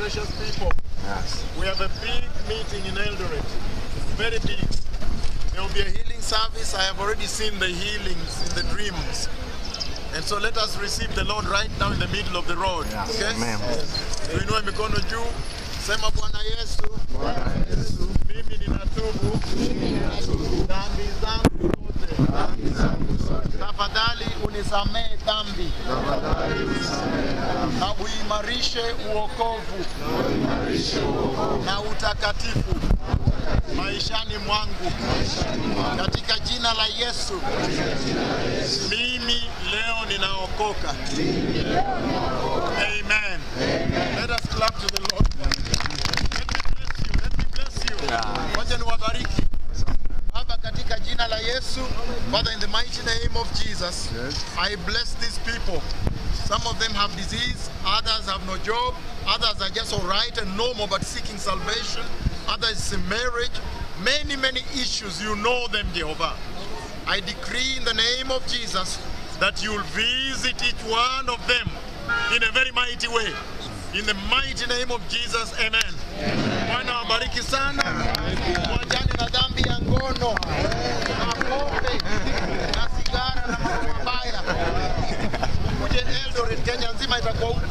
precious people. Yes. We have a big meeting in Eldoret. Very big. There will be a healing service. I have already seen the healings in the dreams. And so let us receive the Lord right now in the middle of the road. Yes. Okay? Amen. Tuinue mikono juu. Sema Bwana Yesu. Mimi ninatubu. Dhambi zangu zote. Tafadhali unisamehe dhambi. Na uimarishe uokovu na utakatifu maishani mwangu katika jina la Yesu. Mimi leo ninaokoka. Amen. Let us clap to the Lord. Let me bless you. Let me bless you. Wacha niwabariki. Baba, katika jina la Yesu, Father, in the mighty name of Jesus, I bless these people. Some of them have disease, others have no job, others are just all right and normal but seeking salvation, others in marriage, many, many issues. You know them, Jehovah. I decree in the name of Jesus that you'll visit each one of them in a very mighty way. In the mighty name of Jesus, amen. Bwana wabariki sana. Kenya nzima itakuwa huku.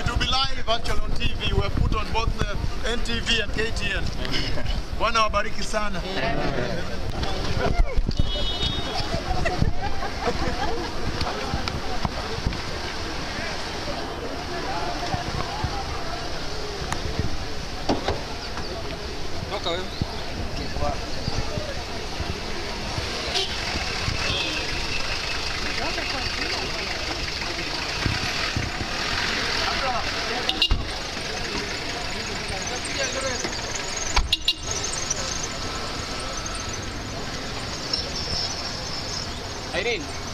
It will be live actually on TV. We have put on both the NTV and KTN. Bwana wabariki sana. Irene,